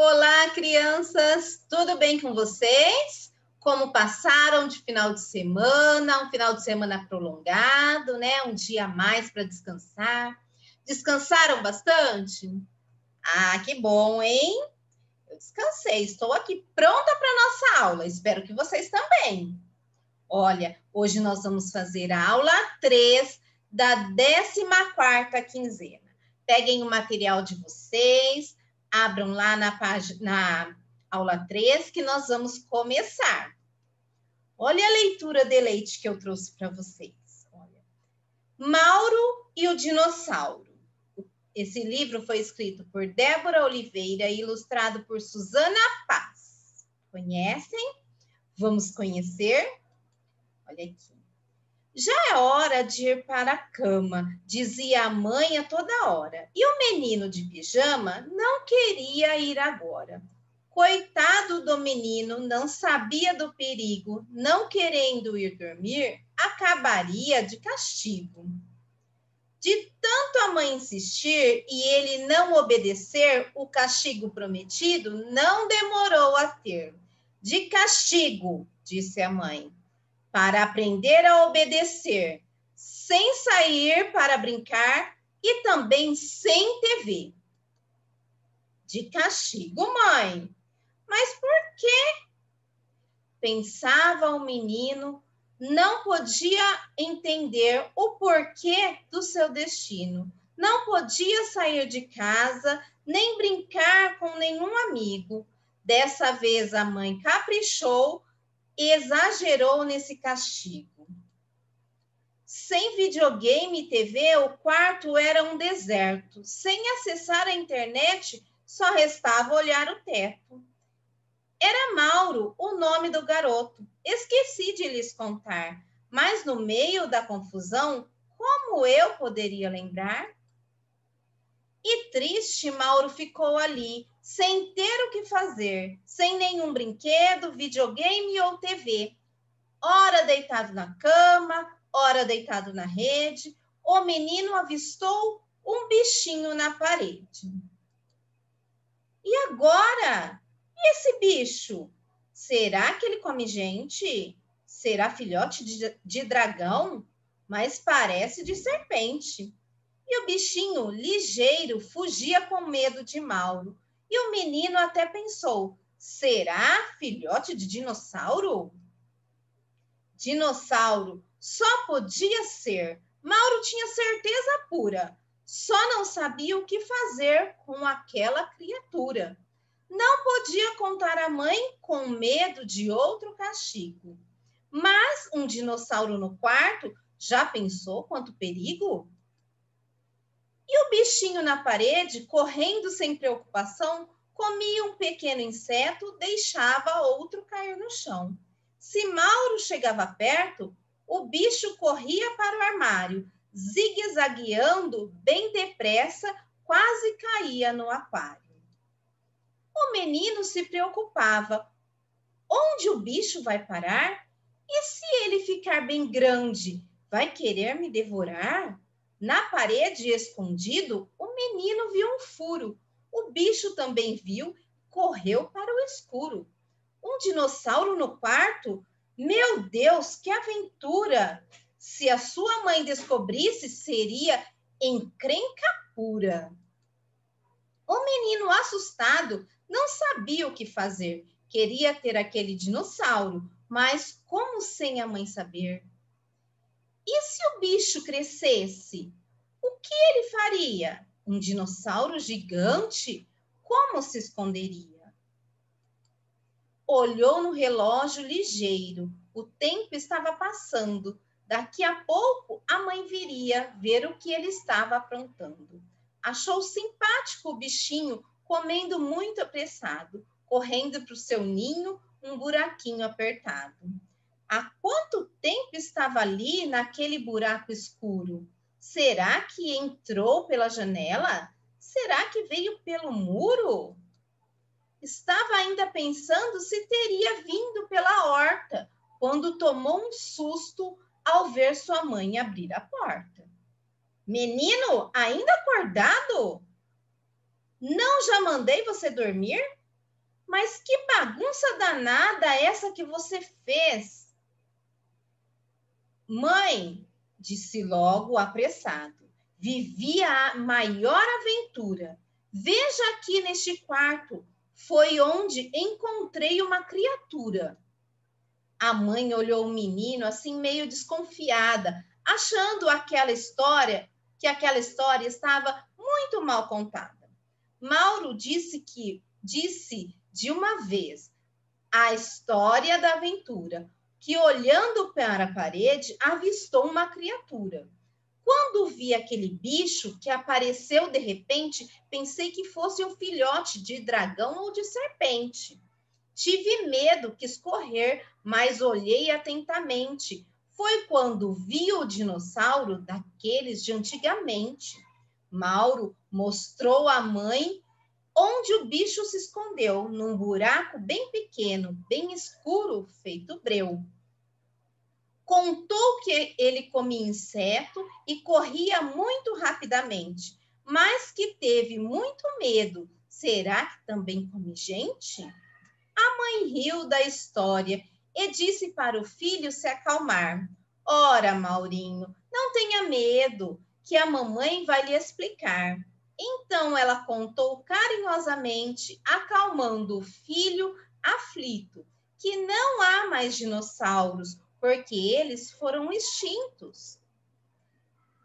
Olá, crianças! Tudo bem com vocês? Como passaram de final de semana? Um final de semana prolongado, né? Um dia a mais para descansar. Descansaram bastante? Ah, que bom, hein? Eu descansei, estou aqui pronta para nossa aula. Espero que vocês também. Olha, hoje nós vamos fazer a aula 3 da 14ª quinzena. Peguem o material de vocês, abram lá na, página, na aula 3 que nós vamos começar. Olha a leitura de leite que eu trouxe para vocês. Olha. Mauro e o dinossauro. Esse livro foi escrito por Débora Oliveira e ilustrado por Suzana Paz. Conhecem? Vamos conhecer? Olha aqui. Já é hora de ir para a cama, dizia a mãe a toda hora. E o menino de pijama não queria ir agora. Coitado do menino, não sabia do perigo, não querendo ir dormir, acabaria de castigo. De tanto a mãe insistir e ele não obedecer, o castigo prometido não demorou a ter. De castigo, disse a mãe para aprender a obedecer, sem sair para brincar e também sem TV. De castigo, mãe. Mas por quê? Pensava o menino, não podia entender o porquê do seu destino. Não podia sair de casa, nem brincar com nenhum amigo. Dessa vez a mãe caprichou exagerou nesse castigo. Sem videogame e TV, o quarto era um deserto. Sem acessar a internet, só restava olhar o teto. Era Mauro o nome do garoto. Esqueci de lhes contar, mas no meio da confusão, como eu poderia lembrar? E triste, Mauro ficou ali, sem ter o que fazer, sem nenhum brinquedo, videogame ou TV. Ora deitado na cama, ora deitado na rede, o menino avistou um bichinho na parede. E agora? E esse bicho? Será que ele come gente? Será filhote de, de dragão? Mas parece de serpente. E o bichinho, ligeiro, fugia com medo de Mauro. E o menino até pensou: será filhote de dinossauro? Dinossauro só podia ser. Mauro tinha certeza pura, só não sabia o que fazer com aquela criatura. Não podia contar à mãe com medo de outro castigo. Mas um dinossauro no quarto já pensou quanto perigo? E o bichinho na parede, correndo sem preocupação, comia um pequeno inseto, deixava outro cair no chão. Se Mauro chegava perto, o bicho corria para o armário, zigue-zagueando bem depressa, quase caía no aquário. O menino se preocupava. Onde o bicho vai parar? E se ele ficar bem grande, vai querer me devorar? Na parede, escondido, o menino viu um furo. O bicho também viu, correu para o escuro. Um dinossauro no quarto? Meu Deus, que aventura! Se a sua mãe descobrisse, seria encrenca pura. O menino, assustado, não sabia o que fazer. Queria ter aquele dinossauro, mas como sem a mãe saber? E se o bicho crescesse? O que ele faria? Um dinossauro gigante? Como se esconderia? Olhou no relógio ligeiro. O tempo estava passando. Daqui a pouco a mãe viria ver o que ele estava aprontando. Achou simpático o bichinho comendo muito apressado, correndo para o seu ninho, um buraquinho apertado. Há quanto tempo estava ali naquele buraco escuro? Será que entrou pela janela? Será que veio pelo muro? Estava ainda pensando se teria vindo pela horta, quando tomou um susto ao ver sua mãe abrir a porta. Menino, ainda acordado? Não já mandei você dormir? Mas que bagunça danada essa que você fez? Mãe, disse logo apressado, vivia a maior aventura. Veja aqui neste quarto, foi onde encontrei uma criatura. A mãe olhou o menino assim meio desconfiada, achando aquela história que aquela história estava muito mal contada. Mauro disse que disse de uma vez a história da aventura, que olhando para a parede avistou uma criatura. Quando vi aquele bicho que apareceu de repente, pensei que fosse um filhote de dragão ou de serpente. Tive medo, quis correr, mas olhei atentamente. Foi quando vi o dinossauro daqueles de antigamente. Mauro mostrou à mãe onde o bicho se escondeu, num buraco bem pequeno, bem escuro, feito breu. Contou que ele comia inseto e corria muito rapidamente, mas que teve muito medo. Será que também come gente? A mãe riu da história e disse para o filho se acalmar. Ora, Maurinho, não tenha medo, que a mamãe vai lhe explicar. Então ela contou carinhosamente, acalmando o filho aflito, que não há mais dinossauros, porque eles foram extintos.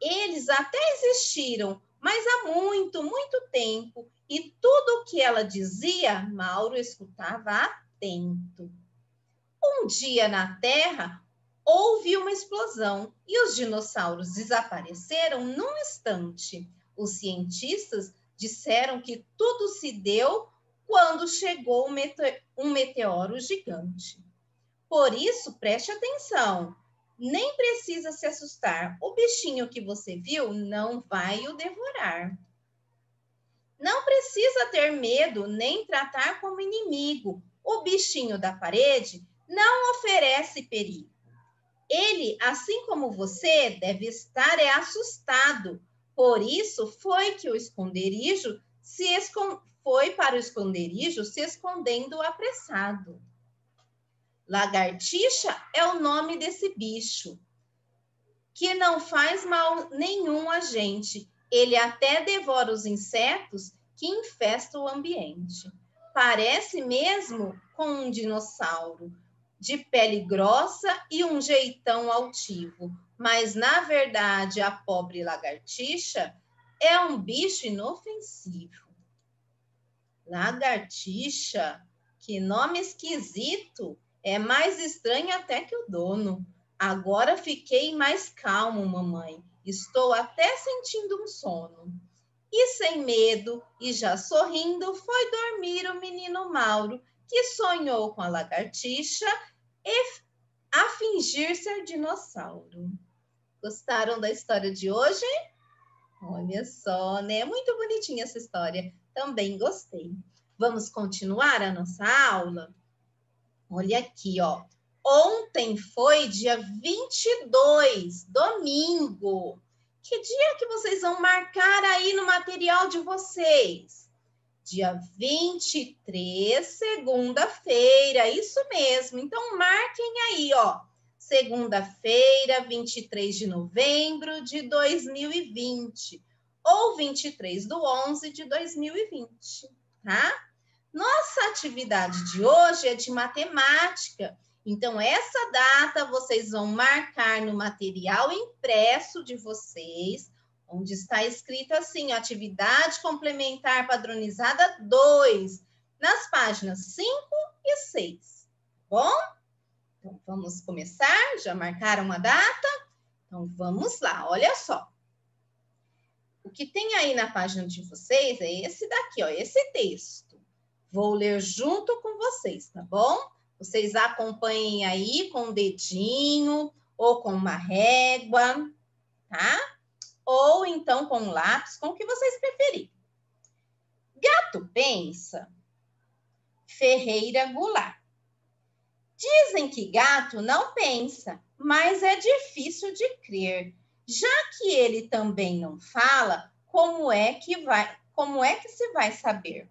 Eles até existiram, mas há muito, muito tempo, e tudo o que ela dizia, Mauro escutava atento. Um dia na Terra houve uma explosão e os dinossauros desapareceram num instante. Os cientistas disseram que tudo se deu quando chegou um meteoro gigante. Por isso, preste atenção. Nem precisa se assustar. O bichinho que você viu não vai o devorar. Não precisa ter medo nem tratar como inimigo. O bichinho da parede não oferece perigo. Ele, assim como você, deve estar é assustado. Por isso foi que o esconderijo se escon... foi para o esconderijo se escondendo apressado. Lagartixa é o nome desse bicho, que não faz mal nenhum a gente ele até devora os insetos que infestam o ambiente. Parece mesmo com um dinossauro, de pele grossa e um jeitão altivo, mas na verdade a pobre lagartixa é um bicho inofensivo. Lagartixa, que nome esquisito, é mais estranho até que o dono. Agora fiquei mais calmo, mamãe. Estou até sentindo um sono. E sem medo e já sorrindo, foi dormir o menino Mauro, que sonhou com a lagartixa e a fingir ser dinossauro. Gostaram da história de hoje? Olha só, né? Muito bonitinha essa história. Também gostei. Vamos continuar a nossa aula? Olha aqui, ó. Ontem foi dia 22, domingo. Que dia que vocês vão marcar aí no material de vocês? Dia 23, segunda-feira, isso mesmo. Então, marquem aí, ó. Segunda-feira, 23 de novembro de 2020. Ou 23 do 11 de 2020, tá? Nossa atividade de hoje é de matemática. Então, essa data vocês vão marcar no material impresso de vocês, onde está escrito assim: atividade complementar padronizada 2, nas páginas 5 e 6. Bom? Então, vamos começar. Já marcaram uma data? Então, vamos lá, olha só. O que tem aí na página de vocês é esse daqui, ó, esse texto. Vou ler junto com vocês, tá bom? Vocês acompanhem aí com o dedinho ou com uma régua, tá? Então com um lápis, com o que vocês preferirem. Gato pensa. Ferreira Goulart. Dizem que gato não pensa, mas é difícil de crer. Já que ele também não fala, como é que vai, como é que se vai saber?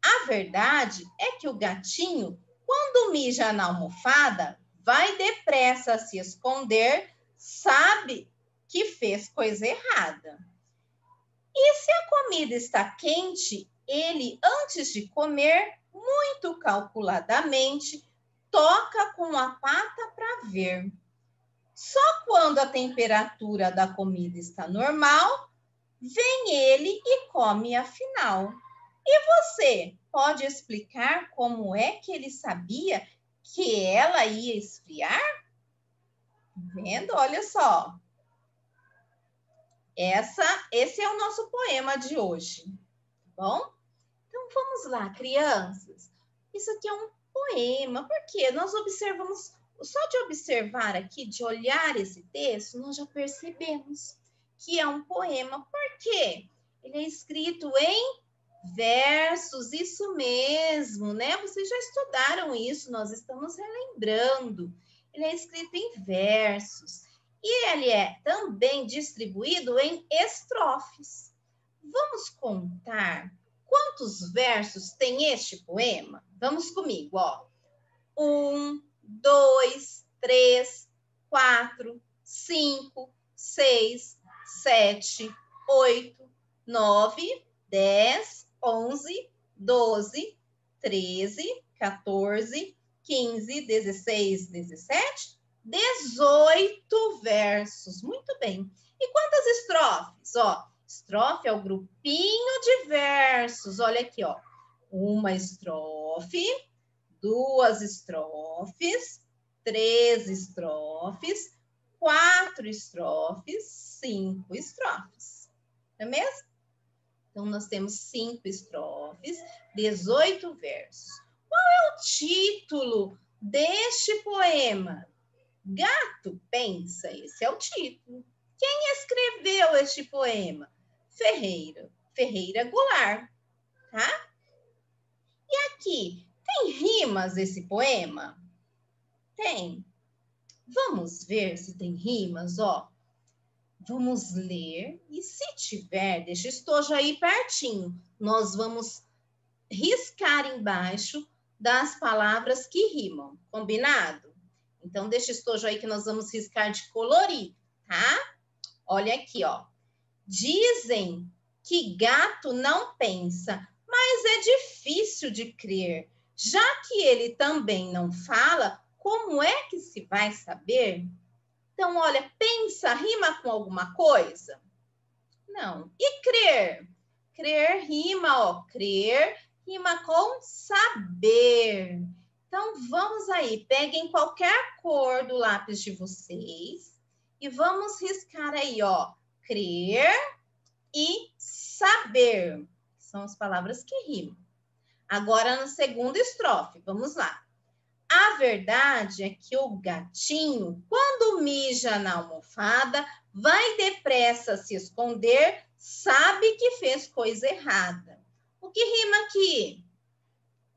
A verdade é que o gatinho, quando mija na almofada, vai depressa se esconder, sabe que fez coisa errada. E se a comida está quente, ele, antes de comer, muito calculadamente, toca com a pata para ver. Só quando a temperatura da comida está normal, vem ele e come afinal. E você pode explicar como é que ele sabia que ela ia esfriar? Vendo? Olha só. Essa, esse é o nosso poema de hoje, tá bom? Então vamos lá, crianças. Isso aqui é um poema, porque nós observamos, só de observar aqui, de olhar esse texto, nós já percebemos que é um poema. Por quê? Ele é escrito em versos, isso mesmo, né? Vocês já estudaram isso, nós estamos relembrando. Ele é escrito em versos e ele é também distribuído em estrofes. Vamos contar quantos versos tem este poema? Vamos comigo, ó. Um, dois, três, quatro, cinco, seis, sete, oito, nove, dez, onze, doze, treze, 14, 15, 16, 17, 18 versos. Muito bem. E quantas estrofes? Ó, estrofe é o grupinho de versos. Olha aqui, ó. Uma estrofe, duas estrofes, três estrofes, quatro estrofes, cinco estrofes. Não é mesmo? Então, nós temos cinco estrofes, 18 versos. Qual é o título deste poema? Gato pensa, esse é o título. Quem escreveu este poema? Ferreira, Ferreira Goulart, tá? E aqui, tem rimas esse poema? Tem. Vamos ver se tem rimas, ó. Vamos ler e se tiver, deixa estojo aí pertinho. Nós vamos riscar embaixo das palavras que rimam, combinado? Então deixa estojo aí que nós vamos riscar de colorir, tá? Olha aqui, ó. Dizem que gato não pensa, mas é difícil de crer. Já que ele também não fala, como é que se vai saber? Então, olha, pensa, rima com alguma coisa? Não. E crer? Crer rima, ó, crer rima com saber. Então, vamos aí, peguem qualquer cor do lápis de vocês e vamos riscar aí, ó, crer e saber. São as palavras que rimam. Agora, na segunda estrofe, vamos lá. A verdade é que o gatinho, quando mija na almofada, vai depressa se esconder, sabe que fez coisa errada. O que rima aqui?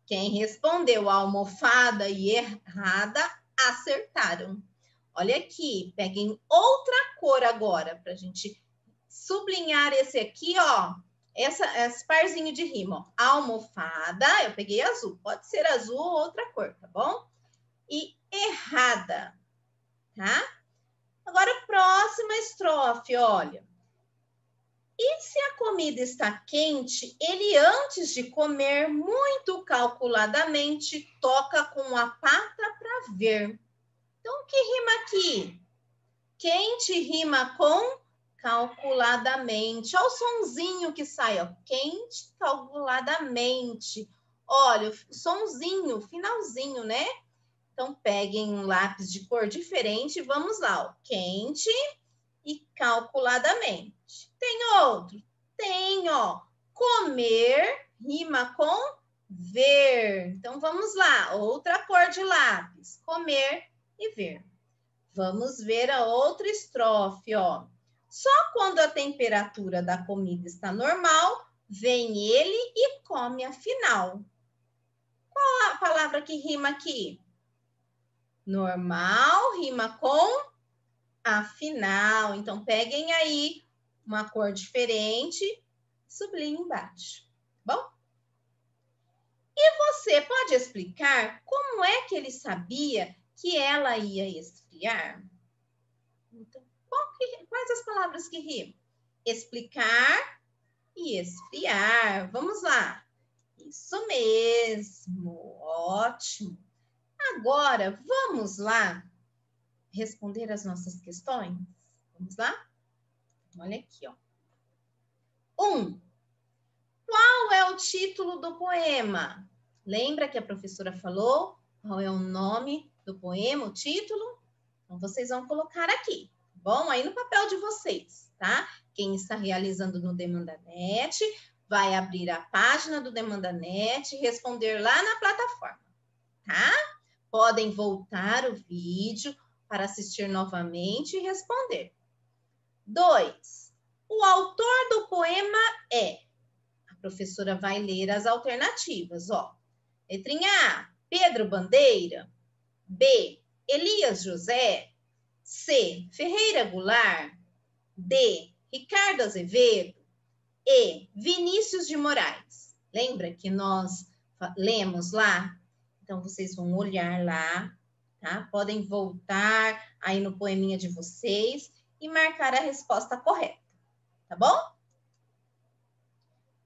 Quem respondeu a almofada e errada, acertaram. Olha aqui, peguem outra cor agora para a gente sublinhar esse aqui, ó. Essa, esse parzinho de rima, ó. Almofada, eu peguei azul. Pode ser azul ou outra cor, tá bom? E errada, tá? Agora, próxima estrofe, olha. E se a comida está quente, ele antes de comer, muito calculadamente, toca com a pata para ver. Então, que rima aqui? Quente rima com calculadamente. Olha o sonzinho que sai, ó. Quente, calculadamente. Olha, o sonzinho, finalzinho, né? Então, peguem um lápis de cor diferente. Vamos lá, ó. Quente e calculadamente. Tem outro? Tem, ó. Comer rima com ver. Então, vamos lá. Outra cor de lápis. Comer e ver. Vamos ver a outra estrofe, ó. Só quando a temperatura da comida está normal, vem ele e come afinal. Qual a palavra que rima aqui? Normal rima com afinal. Então, peguem aí uma cor diferente, sublinhe embaixo, tá bom? Você pode explicar como é que ele sabia que ela ia esfriar? Então, que, quais as palavras que rimam? Explicar e esfriar. Vamos lá. Isso mesmo, ótimo. Agora, vamos lá responder as nossas questões? Vamos lá? Olha aqui, ó. Um, qual é o título do poema? Lembra que a professora falou qual é o nome do poema, o título? Então, vocês vão colocar aqui, tá bom? Aí no papel de vocês, tá? Quem está realizando no DemandaNet vai abrir a página do DemandaNet e responder lá na plataforma, tá? Podem voltar o vídeo para assistir novamente e responder. Dois, o autor do poema é. A professora vai ler as alternativas, ó. Letrinha A, Pedro Bandeira. B, Elias José. C, Ferreira Goulart. D, Ricardo Azevedo. E, Vinícius de Moraes. Lembra que nós lemos lá? Então, vocês vão olhar lá, tá? Podem voltar aí no poeminha de vocês e marcar a resposta correta, tá bom?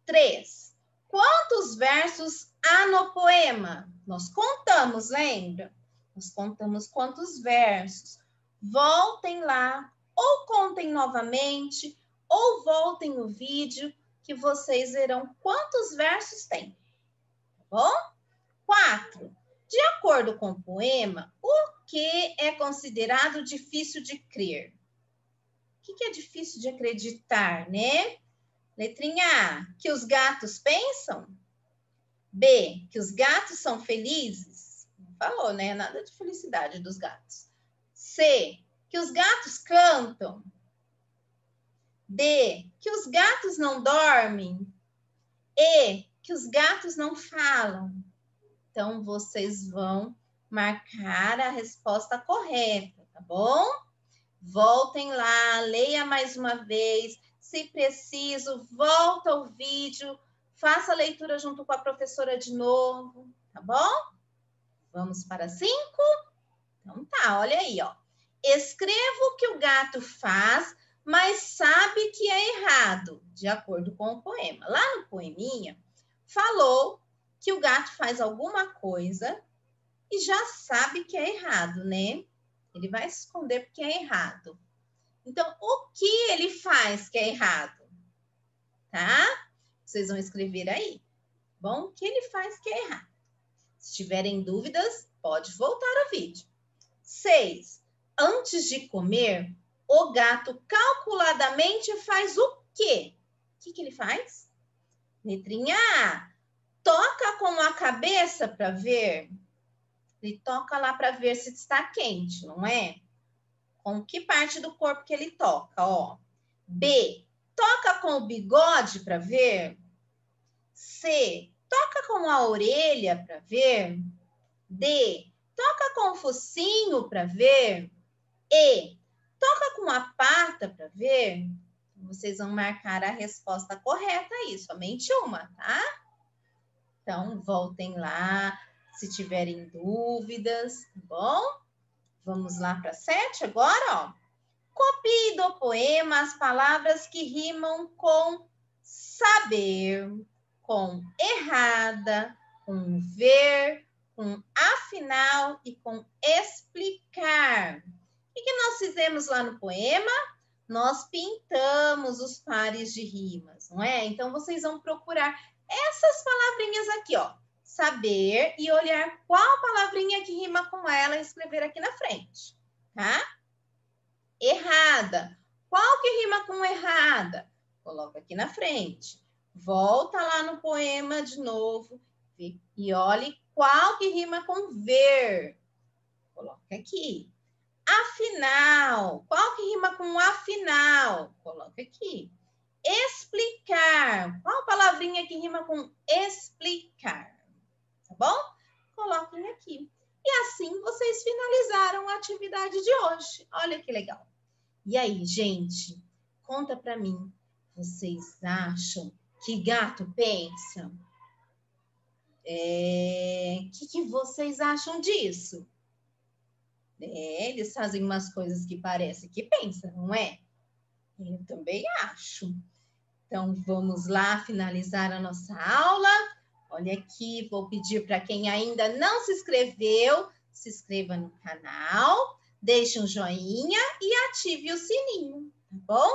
Três. Quantos versos há no poema? Nós contamos, lembra? Nós contamos quantos versos. Voltem lá, ou contem novamente, ou voltem no vídeo que vocês verão quantos versos tem. Tá bom? Quatro. De acordo com o poema, o que é considerado difícil de crer? O que, é difícil de acreditar, né? Letrinha A, que os gatos pensam. B, que os gatos são felizes. Não falou, né? Nada de felicidade dos gatos. C, que os gatos cantam. D, que os gatos não dormem. E, que os gatos não falam. Então, vocês vão marcar a resposta correta, tá bom? Voltem lá, leia mais uma vez. Se preciso, volta o vídeo, faça a leitura junto com a professora de novo, tá bom? Vamos para cinco? Então tá, olha aí, ó. Escreva o que o gato faz, mas sabe que é errado, de acordo com o poema. Lá no poeminha, falou que o gato faz alguma coisa e já sabe que é errado, né? Ele vai se esconder porque é errado. Então, o que ele faz que é errado? Tá? Vocês vão escrever aí. Bom, o que ele faz que é errado? Se tiverem dúvidas, pode voltar ao vídeo. Seis. Antes de comer, o gato calculadamente faz o quê? O que, que ele faz? Letrinha A. Toca com a cabeça para ver ele toca lá para ver se está quente, não é? Com que parte do corpo que ele toca, ó. B, toca com o bigode para ver. C, toca com a orelha para ver. D, toca com o focinho para ver. E, toca com a pata para ver. Vocês vão marcar a resposta correta aí, somente uma, tá? Então, voltem lá, se tiverem dúvidas, tá bom? Vamos lá para sete agora, ó. Copie do poema as palavras que rimam com saber, com errada, com ver, com afinal e com explicar. O que, nós fizemos lá no poema? Nós pintamos os pares de rimas, não é? Então, vocês vão procurar essas palavrinhas aqui, ó saber e olhar qual palavrinha que rima com ela e escrever aqui na frente, tá? Errada. Qual que rima com errada? Coloca aqui na frente. Volta lá no poema de novo e olhe qual que rima com ver. Coloca aqui. Afinal. Qual que rima com afinal? Coloca aqui. Explicar. Qual palavrinha que rima com explicar? tá bom? Coloquem aqui. E assim vocês finalizaram a atividade de hoje. Olha que legal. E aí, gente, conta para mim. Vocês acham que gato pensa? É... O que, que vocês acham disso? É, eles fazem umas coisas que parece que pensam, não é? Eu também acho. Então, vamos lá finalizar a nossa aula. Olha aqui, vou pedir para quem ainda não se inscreveu, se inscreva no canal, deixe um joinha e ative o sininho, tá bom?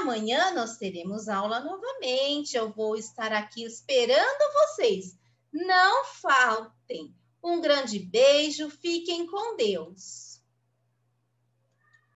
Amanhã nós teremos aula novamente. Eu vou estar aqui esperando vocês. Não faltem. Um grande beijo, fiquem com Deus.